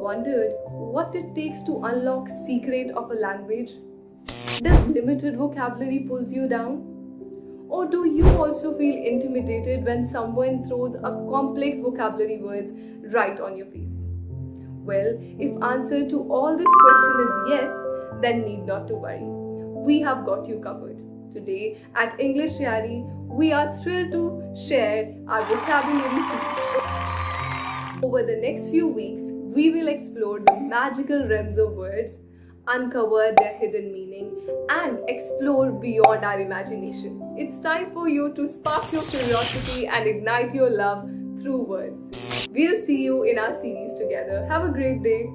wondered what it takes to unlock secret of a language? Does limited vocabulary pulls you down? Or do you also feel intimidated when someone throws a complex vocabulary words right on your face? Well, if answer to all this question is yes, then need not to worry. We have got you covered. Today at EnglishYaari, we are thrilled to share our vocabulary. Over the next few weeks, we will explore the magical realms of words, uncover their hidden meaning, and explore beyond our imagination. It's time for you to spark your curiosity and ignite your love through words. We'll see you in our series together. Have a great day.